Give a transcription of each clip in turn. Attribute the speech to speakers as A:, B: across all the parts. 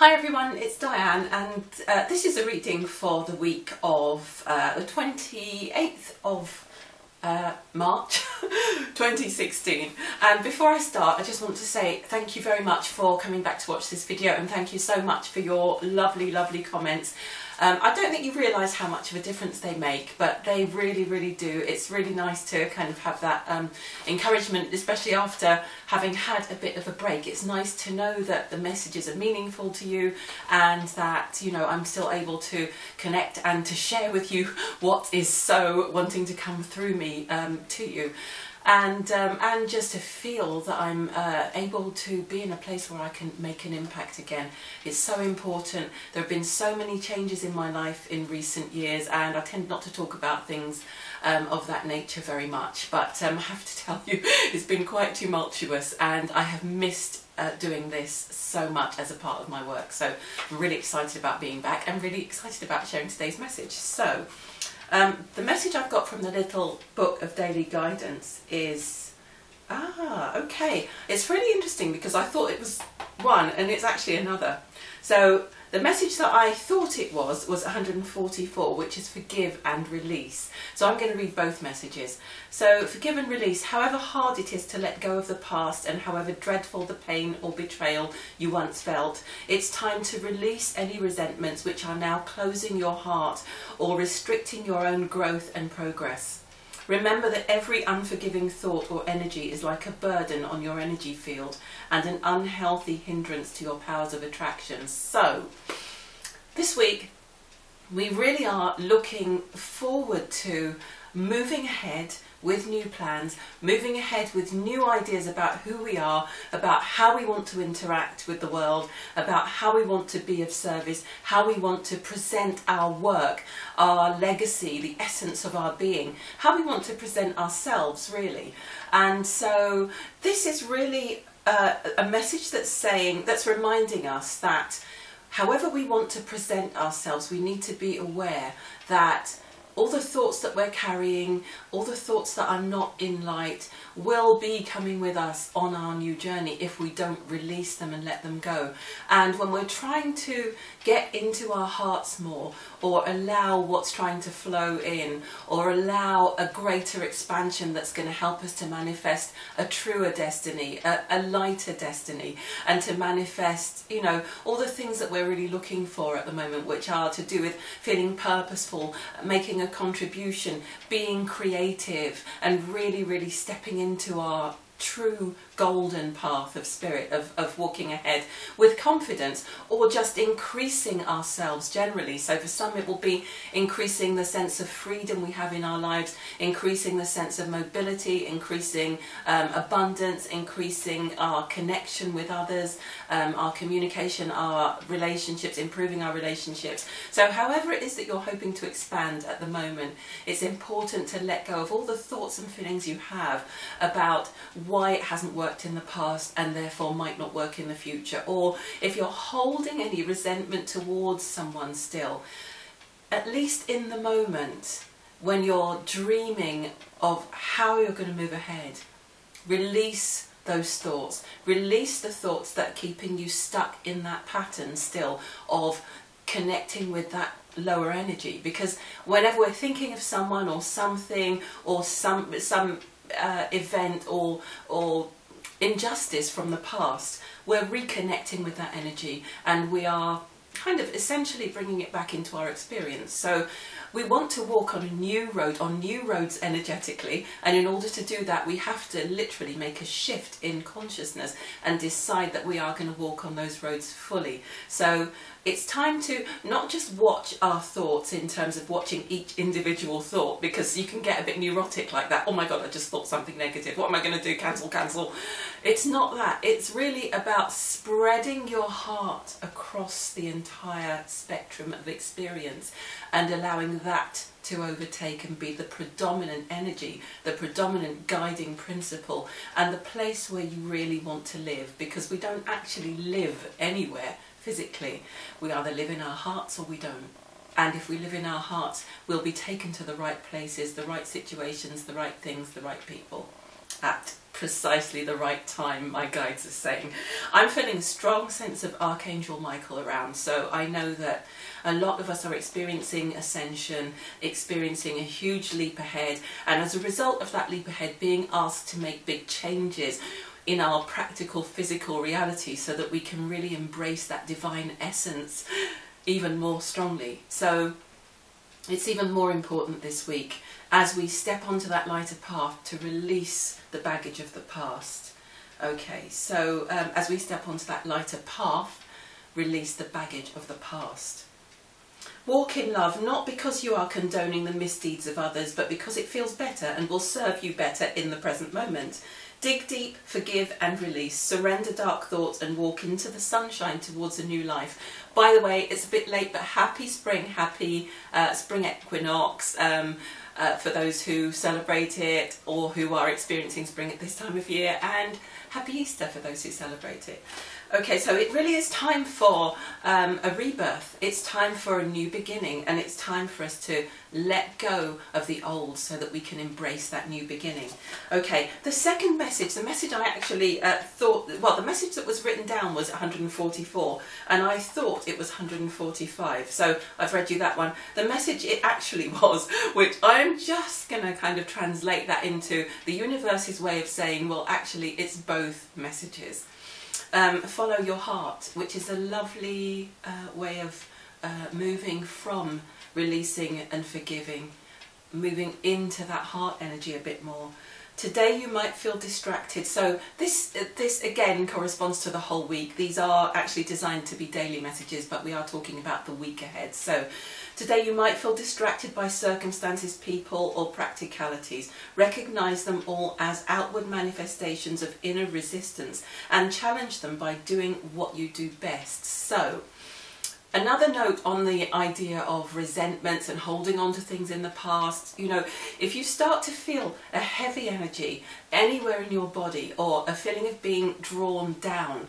A: Hi everyone, it's Diane and uh, this is a reading for the week of uh, the 28th of uh, March 2016 and before I start I just want to say thank you very much for coming back to watch this video and thank you so much for your lovely lovely comments um, I don't think you realise how much of a difference they make, but they really, really do. It's really nice to kind of have that um, encouragement, especially after having had a bit of a break. It's nice to know that the messages are meaningful to you and that, you know, I'm still able to connect and to share with you what is so wanting to come through me um, to you and um, and just to feel that I'm uh, able to be in a place where I can make an impact again. It's so important. There have been so many changes in my life in recent years and I tend not to talk about things um, of that nature very much but um, I have to tell you it's been quite tumultuous and I have missed uh, doing this so much as a part of my work so I'm really excited about being back and really excited about sharing today's message. So um, the message I've got from the little book of daily guidance is, ah, okay. It's really interesting because I thought it was one and it's actually another. So the message that I thought it was was 144, which is forgive and release. So I'm going to read both messages. So forgive and release, however hard it is to let go of the past and however dreadful the pain or betrayal you once felt, it's time to release any resentments which are now closing your heart or restricting your own growth and progress. Remember that every unforgiving thought or energy is like a burden on your energy field and an unhealthy hindrance to your powers of attraction. So, this week we really are looking forward to moving ahead with new plans, moving ahead with new ideas about who we are, about how we want to interact with the world, about how we want to be of service, how we want to present our work, our legacy, the essence of our being, how we want to present ourselves really. And so this is really uh, a message that's saying, that's reminding us that however we want to present ourselves, we need to be aware that all the thoughts that we're carrying, all the thoughts that are not in light will be coming with us on our new journey if we don't release them and let them go. And when we're trying to get into our hearts more or allow what's trying to flow in or allow a greater expansion that's going to help us to manifest a truer destiny, a, a lighter destiny and to manifest, you know, all the things that we're really looking for at the moment which are to do with feeling purposeful, making a contribution, being creative and really, really stepping into our true golden path of spirit, of, of walking ahead with confidence, or just increasing ourselves generally. So for some it will be increasing the sense of freedom we have in our lives, increasing the sense of mobility, increasing um, abundance, increasing our connection with others, um, our communication, our relationships, improving our relationships. So however it is that you're hoping to expand at the moment, it's important to let go of all the thoughts and feelings you have about why it hasn't worked in the past and therefore might not work in the future. Or if you're holding any resentment towards someone still, at least in the moment when you're dreaming of how you're going to move ahead, release those thoughts. Release the thoughts that are keeping you stuck in that pattern still of connecting with that lower energy because whenever we're thinking of someone or something or some some uh, event or or injustice from the past, we're reconnecting with that energy and we are kind of essentially bringing it back into our experience. So we want to walk on a new road, on new roads energetically, and in order to do that, we have to literally make a shift in consciousness and decide that we are going to walk on those roads fully. So it's time to not just watch our thoughts in terms of watching each individual thought because you can get a bit neurotic like that. Oh my god, I just thought something negative. What am I going to do? Cancel, cancel. It's not that. It's really about spreading your heart across the entire spectrum of experience and allowing that to overtake and be the predominant energy, the predominant guiding principle and the place where you really want to live because we don't actually live anywhere physically. We either live in our hearts or we don't. And if we live in our hearts, we'll be taken to the right places, the right situations, the right things, the right people at precisely the right time, my guides are saying. I'm feeling a strong sense of Archangel Michael around, so I know that a lot of us are experiencing ascension, experiencing a huge leap ahead, and as a result of that leap ahead, being asked to make big changes in our practical physical reality so that we can really embrace that divine essence even more strongly. So it's even more important this week as we step onto that lighter path to release the baggage of the past. Okay, so um, as we step onto that lighter path, release the baggage of the past. Walk in love not because you are condoning the misdeeds of others, but because it feels better and will serve you better in the present moment. Dig deep, forgive and release. Surrender dark thoughts and walk into the sunshine towards a new life. By the way, it's a bit late, but happy spring, happy uh, spring equinox. Um, uh, for those who celebrate it or who are experiencing spring at this time of year, and happy Easter for those who celebrate it. Okay, so it really is time for um, a rebirth. It's time for a new beginning, and it's time for us to let go of the old so that we can embrace that new beginning. Okay, the second message, the message I actually uh, thought, well, the message that was written down was 144, and I thought it was 145, so I've read you that one. The message it actually was, which I'm just going to kind of translate that into the universe's way of saying, well, actually, it's both messages. Um, follow your heart, which is a lovely uh, way of uh, moving from releasing and forgiving, moving into that heart energy a bit more. Today you might feel distracted. So this this again corresponds to the whole week. These are actually designed to be daily messages, but we are talking about the week ahead. So today you might feel distracted by circumstances, people or practicalities. Recognize them all as outward manifestations of inner resistance and challenge them by doing what you do best. So Another note on the idea of resentments and holding on to things in the past, you know, if you start to feel a heavy energy anywhere in your body or a feeling of being drawn down,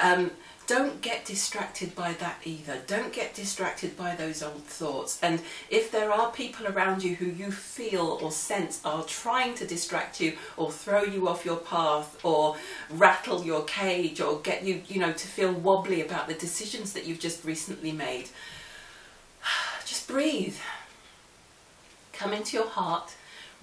A: um, don't get distracted by that either. Don't get distracted by those old thoughts. And if there are people around you who you feel or sense are trying to distract you or throw you off your path or rattle your cage or get you, you know, to feel wobbly about the decisions that you've just recently made, just breathe. Come into your heart,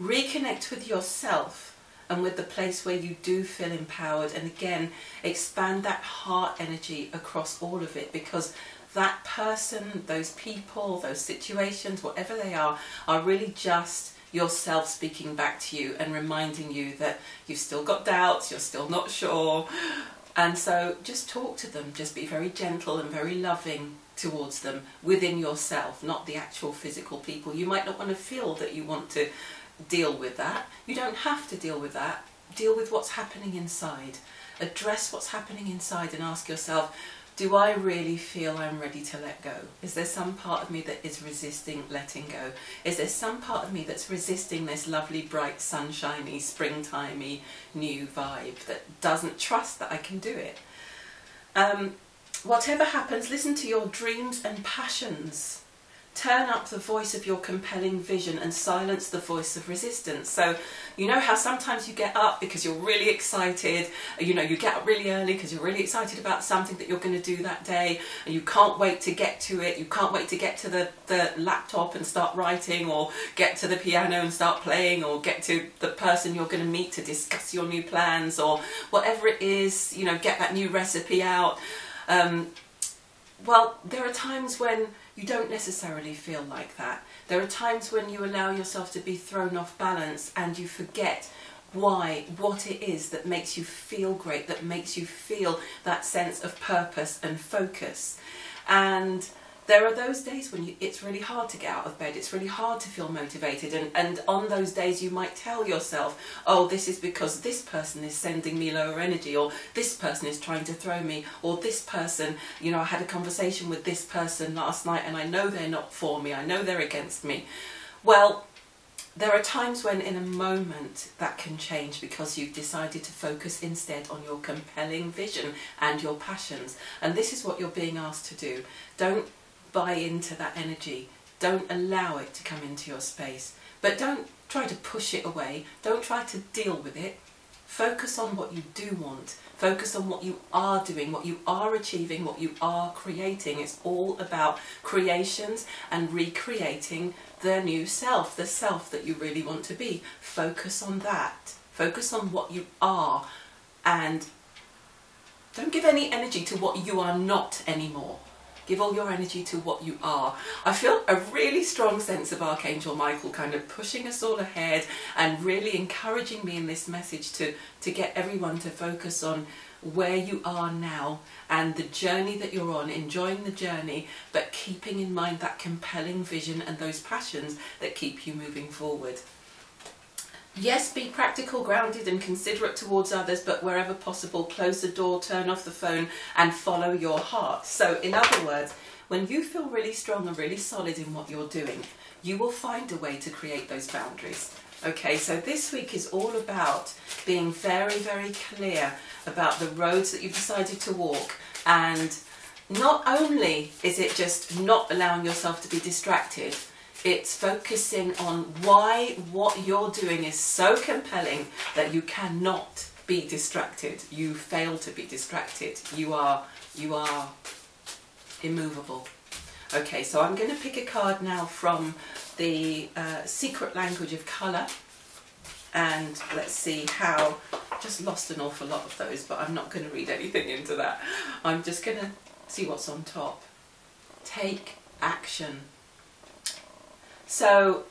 A: reconnect with yourself and with the place where you do feel empowered and again expand that heart energy across all of it because that person, those people, those situations, whatever they are, are really just yourself speaking back to you and reminding you that you've still got doubts, you're still not sure. And so just talk to them, just be very gentle and very loving towards them within yourself, not the actual physical people. You might not want to feel that you want to deal with that. You don't have to deal with that. Deal with what's happening inside. Address what's happening inside and ask yourself, do I really feel I'm ready to let go? Is there some part of me that is resisting letting go? Is there some part of me that's resisting this lovely, bright, sunshiny, springtimey new vibe that doesn't trust that I can do it? Um, whatever happens, listen to your dreams and passions turn up the voice of your compelling vision and silence the voice of resistance. So, you know how sometimes you get up because you're really excited, you know, you get up really early because you're really excited about something that you're going to do that day, and you can't wait to get to it, you can't wait to get to the, the laptop and start writing, or get to the piano and start playing, or get to the person you're going to meet to discuss your new plans, or whatever it is, you know, get that new recipe out. Um, well, there are times when you don't necessarily feel like that. There are times when you allow yourself to be thrown off balance and you forget why, what it is that makes you feel great, that makes you feel that sense of purpose and focus. And there are those days when you, it's really hard to get out of bed, it's really hard to feel motivated, and, and on those days you might tell yourself, oh, this is because this person is sending me lower energy, or this person is trying to throw me, or this person, you know, I had a conversation with this person last night and I know they're not for me, I know they're against me. Well, there are times when in a moment that can change because you've decided to focus instead on your compelling vision and your passions. And this is what you're being asked to do. Don't buy into that energy. Don't allow it to come into your space. But don't try to push it away. Don't try to deal with it. Focus on what you do want. Focus on what you are doing, what you are achieving, what you are creating. It's all about creations and recreating the new self, the self that you really want to be. Focus on that. Focus on what you are and don't give any energy to what you are not anymore. Give all your energy to what you are. I feel a really strong sense of Archangel Michael kind of pushing us all ahead and really encouraging me in this message to, to get everyone to focus on where you are now and the journey that you're on, enjoying the journey, but keeping in mind that compelling vision and those passions that keep you moving forward. Yes, be practical, grounded, and considerate towards others, but wherever possible, close the door, turn off the phone, and follow your heart. So, in other words, when you feel really strong and really solid in what you're doing, you will find a way to create those boundaries. Okay, so this week is all about being very, very clear about the roads that you've decided to walk. And not only is it just not allowing yourself to be distracted, it's focusing on why what you're doing is so compelling that you cannot be distracted. You fail to be distracted. You are you are immovable. Okay, so I'm going to pick a card now from the uh, secret language of colour and let's see how just lost an awful lot of those but I'm not going to read anything into that I'm just going to see what's on top take action so,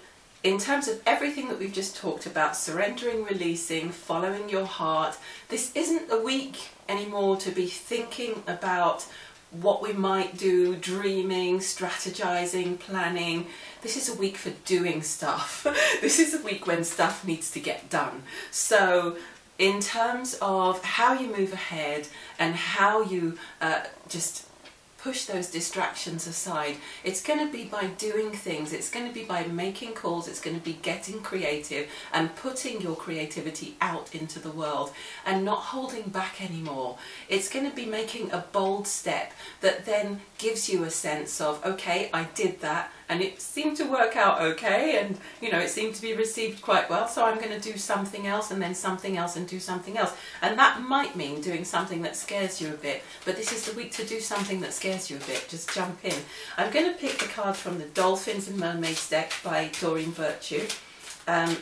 A: in terms of everything that we've just talked about, surrendering, releasing, following your heart, this isn't a week anymore to be thinking about what we might do, dreaming, strategizing, planning. This is a week for doing stuff. this is a week when stuff needs to get done. So, in terms of how you move ahead and how you uh, just push those distractions aside. It's going to be by doing things, it's going to be by making calls, it's going to be getting creative and putting your creativity out into the world and not holding back anymore. It's going to be making a bold step that then gives you a sense of, okay, I did that and it seemed to work out okay and you know it seemed to be received quite well so I'm going to do something else and then something else and do something else. And that might mean doing something that scares you a bit but this is the week to do something that scares you a bit. Just jump in. I'm going to pick the card from the Dolphins and Mermaids deck by Doreen Virtue um,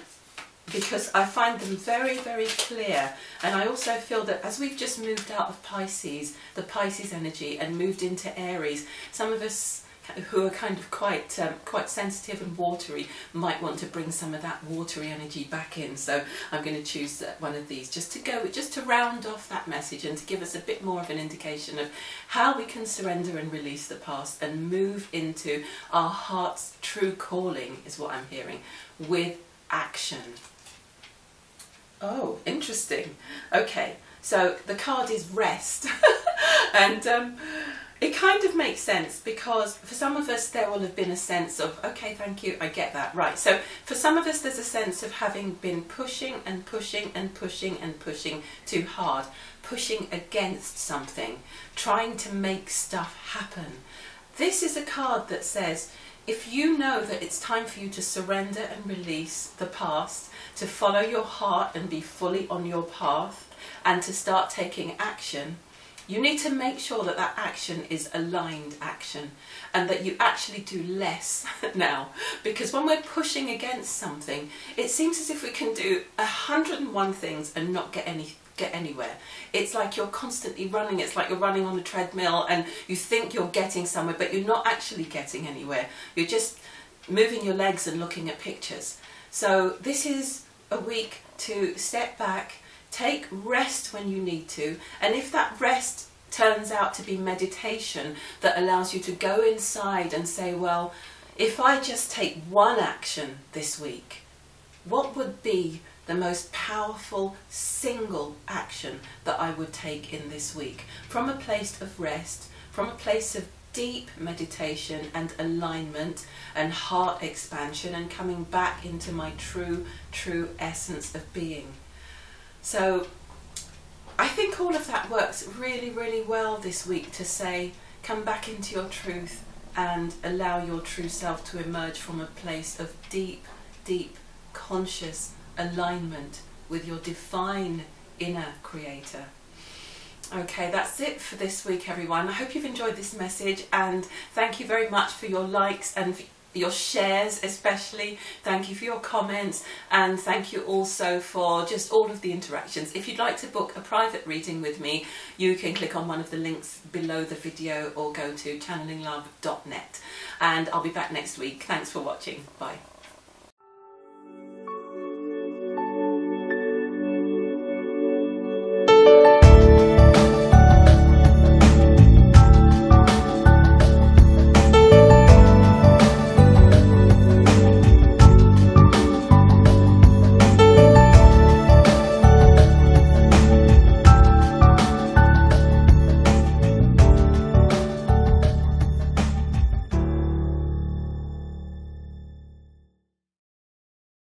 A: because I find them very, very clear. And I also feel that as we've just moved out of Pisces, the Pisces energy, and moved into Aries, some of us who are kind of quite um, quite sensitive and watery might want to bring some of that watery energy back in. So I'm going to choose uh, one of these just to go, just to round off that message and to give us a bit more of an indication of how we can surrender and release the past and move into our heart's true calling is what I'm hearing with action. Oh, interesting. Okay, so the card is rest. and um, it kind of makes sense because for some of us there will have been a sense of, okay, thank you, I get that, right. So for some of us there's a sense of having been pushing and pushing and pushing and pushing too hard, pushing against something, trying to make stuff happen. This is a card that says, if you know that it's time for you to surrender and release the past, to follow your heart and be fully on your path, and to start taking action, you need to make sure that that action is aligned action and that you actually do less now. Because when we're pushing against something, it seems as if we can do 101 things and not get any get anywhere. It's like you're constantly running. It's like you're running on a treadmill and you think you're getting somewhere, but you're not actually getting anywhere. You're just moving your legs and looking at pictures. So this is a week to step back Take rest when you need to, and if that rest turns out to be meditation that allows you to go inside and say, well, if I just take one action this week, what would be the most powerful single action that I would take in this week? From a place of rest, from a place of deep meditation and alignment and heart expansion and coming back into my true, true essence of being. So I think all of that works really, really well this week to say, come back into your truth and allow your true self to emerge from a place of deep, deep, conscious alignment with your divine inner creator. Okay, that's it for this week, everyone. I hope you've enjoyed this message and thank you very much for your likes and your shares especially. Thank you for your comments and thank you also for just all of the interactions. If you'd like to book a private reading with me you can click on one of the links below the video or go to channellinglove.net and I'll be back next week. Thanks for watching. Bye